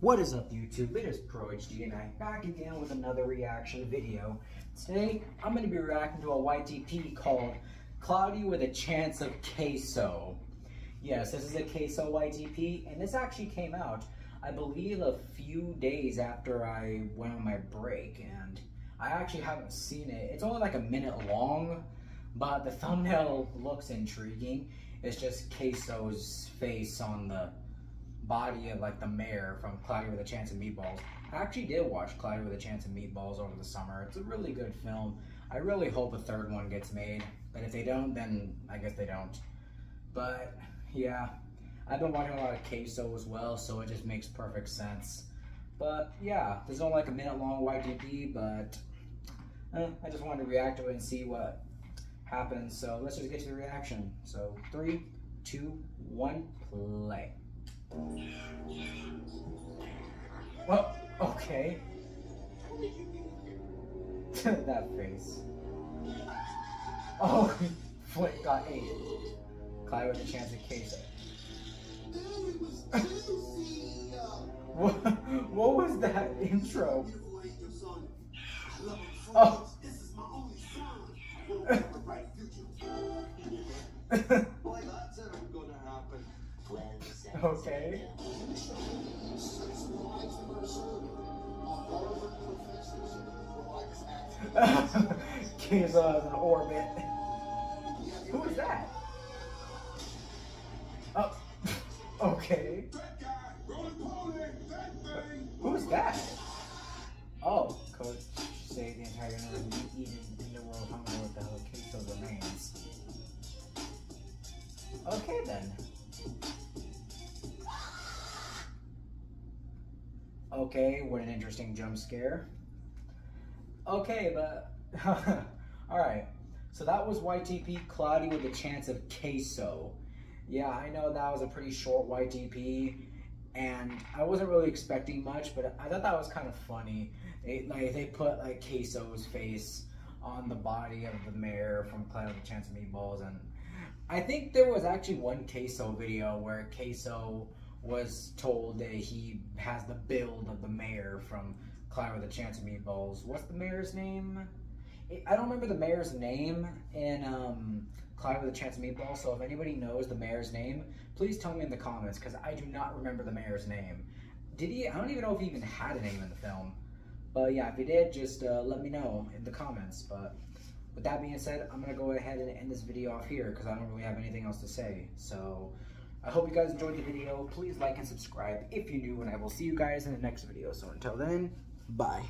What is up YouTube? It is ProHD and I'm back again with another reaction video. Today I'm going to be reacting to a YTP called Cloudy with a Chance of CaseOh. Yes, this is a CaseOh YTP and this actually came out I believe a few days after I went on my break and I actually haven't seen it. It's only like a minute long but the thumbnail looks intriguing. It's just CaseOh's face on the body of like the mayor from Cloudy with a Chance of Meatballs. I actually did watch Cloudy with a Chance of Meatballs over the summer. It's a really good film. I really hope a third one gets made, but if they don't, then I guess they don't. But yeah, I've been watching a lot of CaseOh as well, so it just makes perfect sense. But yeah, there's only like a minute long YTP, but eh, I just wanted to react to it and see what happens. So let's just get to the reaction. So three, two, one, play. Well, okay. that face. Oh, Flint got eight. Clyde with a chance of case. what, what was that intro? Oh. Okay. Kiza is an orbit. Who is that? Oh, okay. Who is that? Oh, Coach say the entire eaten in the world with the hell remains. Okay then. Okay, what an interesting jump scare. Okay, but alright. So that was YTP Cloudy with a chance of CaseOh. Yeah, I know that was a pretty short YTP and I wasn't really expecting much, but I thought that was kind of funny. They, like they put like CaseOh's face on the body of the mayor from Cloudy with a Chance of Meatballs and I think there was actually one CaseOh video where CaseOh was told that he has the build of the mayor from Cloudy with a Chance of Meatballs. What's the mayor's name? I don't remember the mayor's name in um, Cloudy with a Chance of Meatballs, so if anybody knows the mayor's name, please tell me in the comments, because I do not remember the mayor's name. Did he? I don't even know if he even had a name in the film. But yeah, if he did, just uh, let me know in the comments. But with that being said, I'm going to go ahead and end this video off here, because I don't really have anything else to say. So... I hope you guys enjoyed the video. Please like and subscribe if you're new, and I will see you guys in the next video. So until then, bye.